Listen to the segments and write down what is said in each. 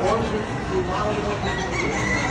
Thank you.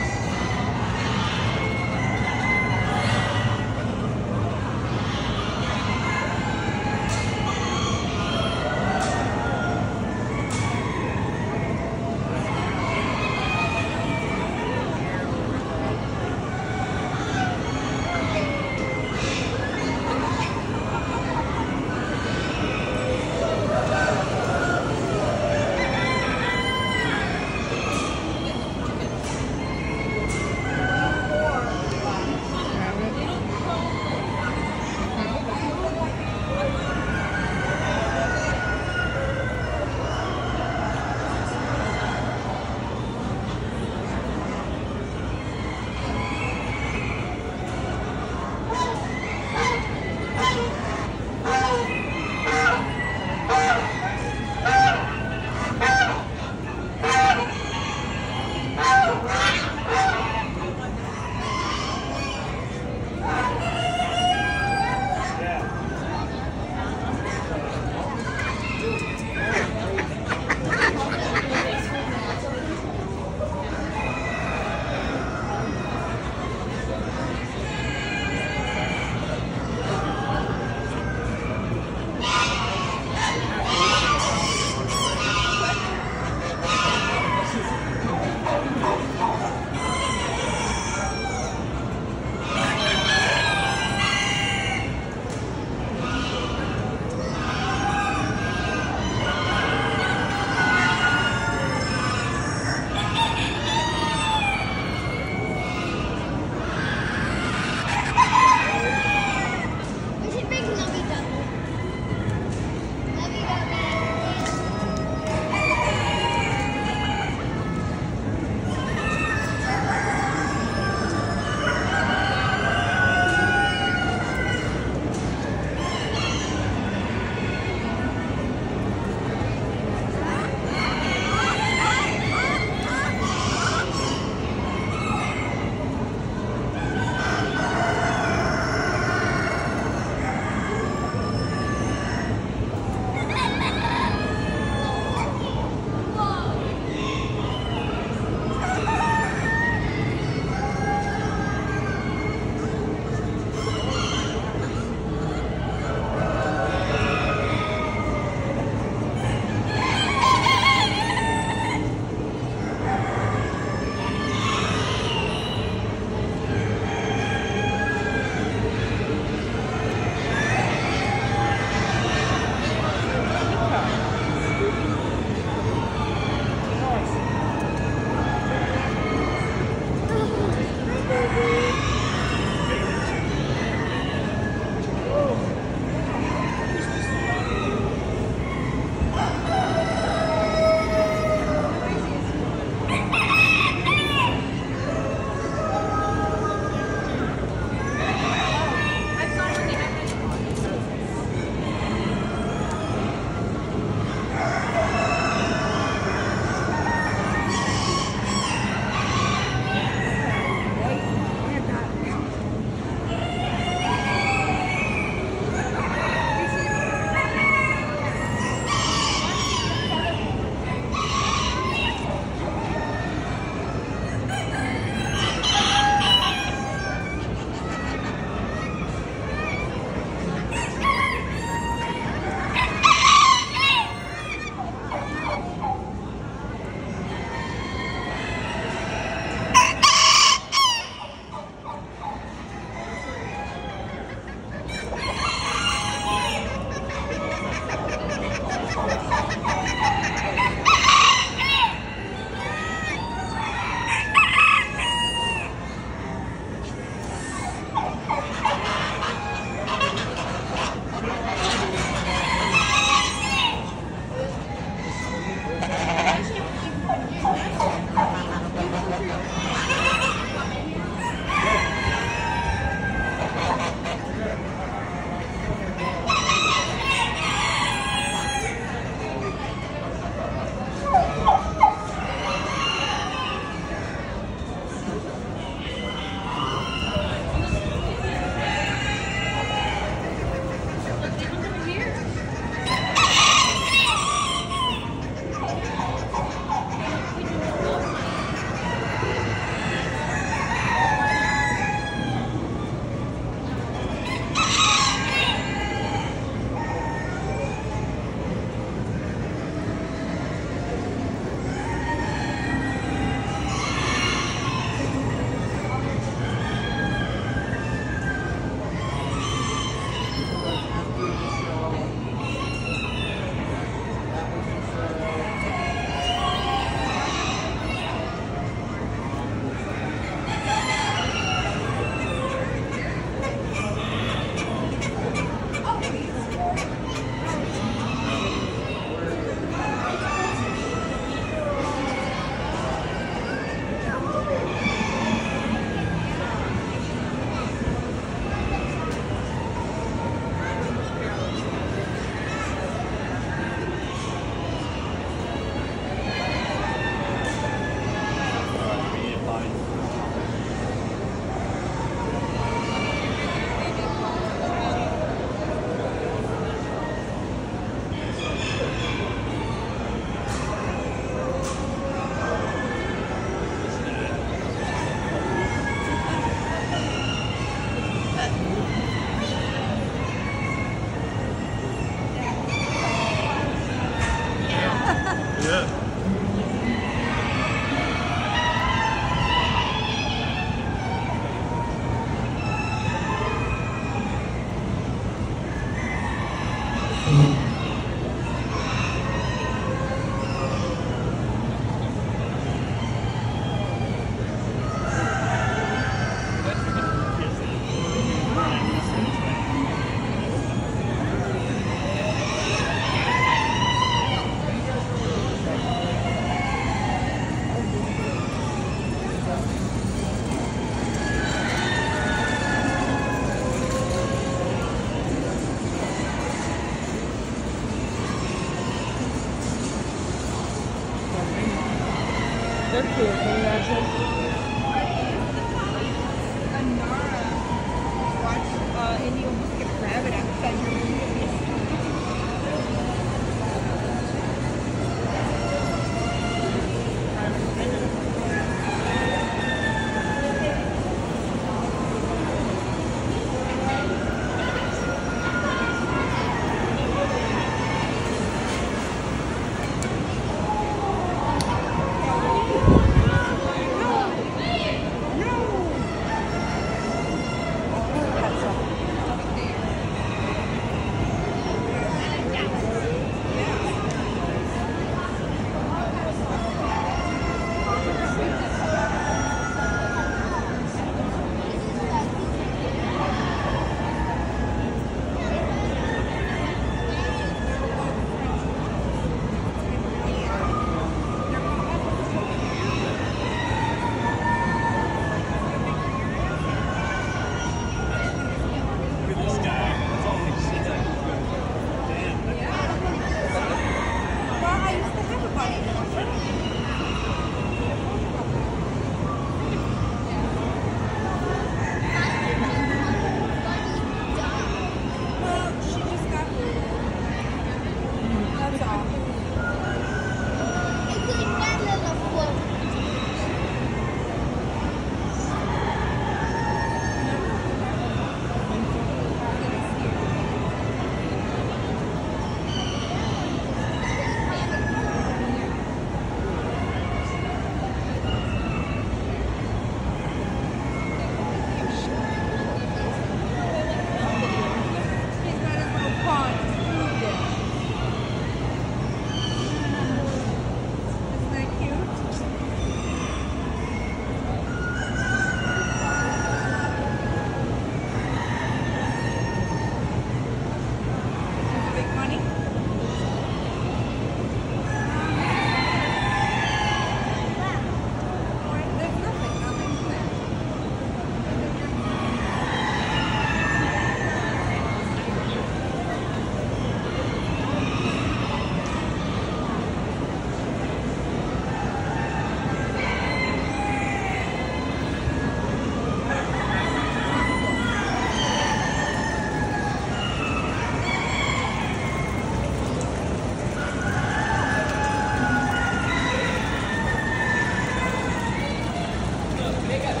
Venga.